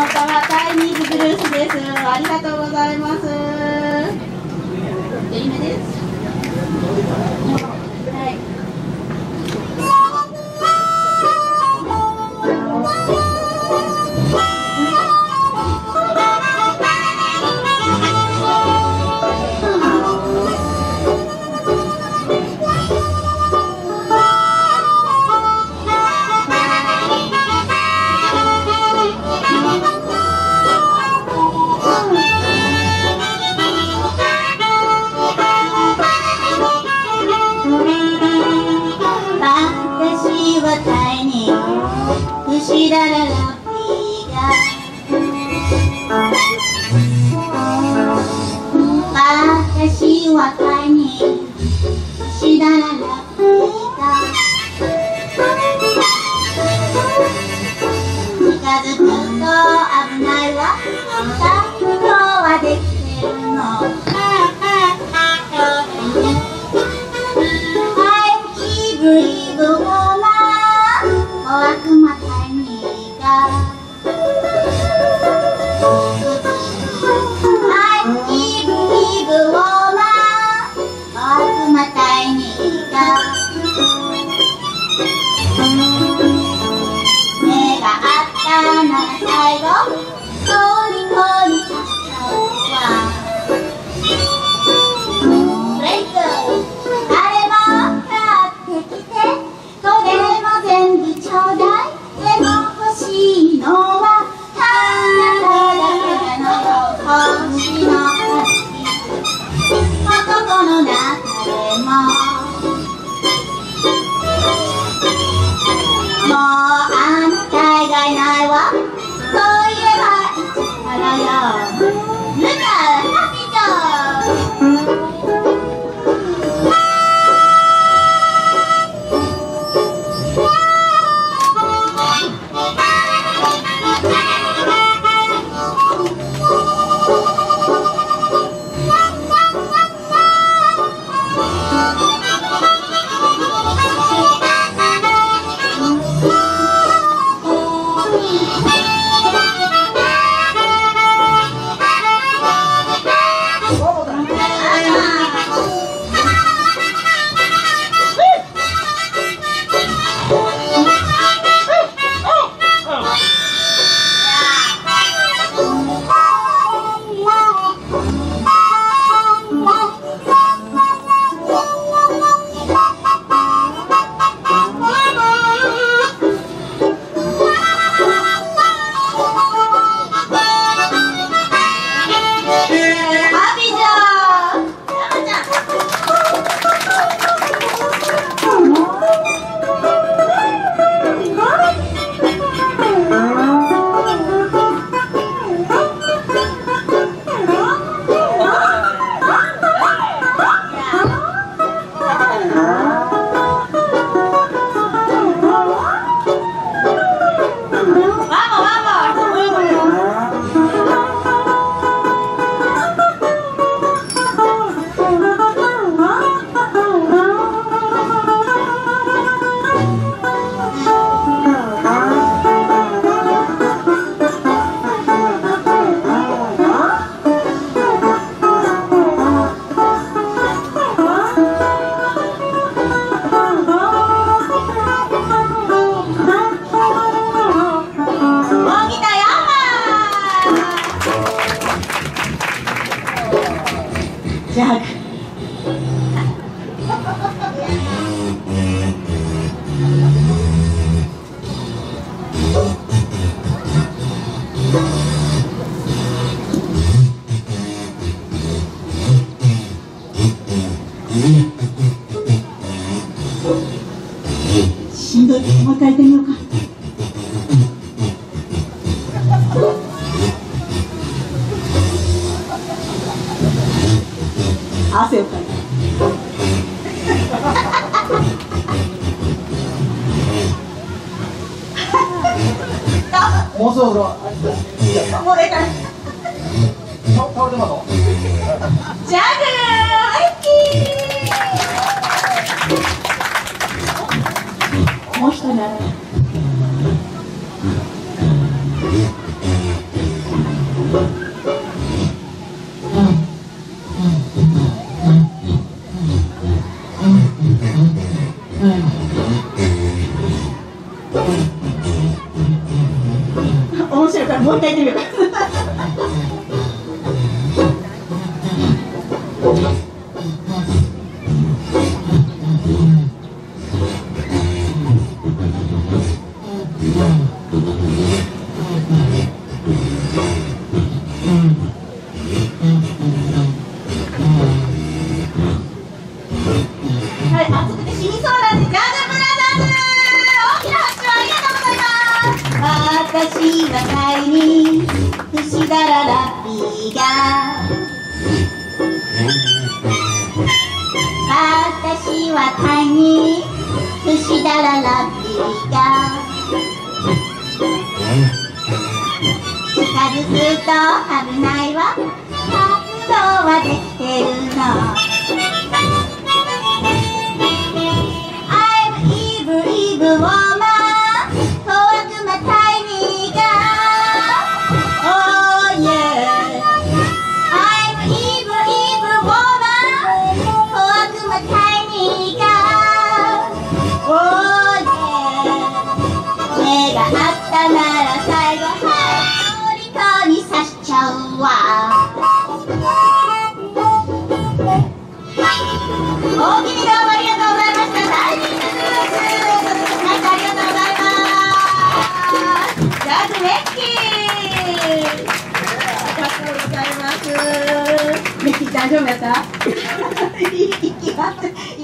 の歌はタイニーズブルースですありがとうございますはい。là sài gòn tôi 宿泊しんどいもう一回や汗をかいて。もうそろそろ。倒れてます。ジャグー。もう一人ある。面白いからもう一回言ってみようかしだらラッピーが。私はタイに牛だらラッピーが。近づくと危ないわ。活動はできてるの。があったなら最後はりこにさしちゃうわ。大どうもありがとうございました。ありがとうございますありがとうございます大丈夫やった